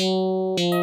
Música